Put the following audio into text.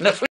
נפל...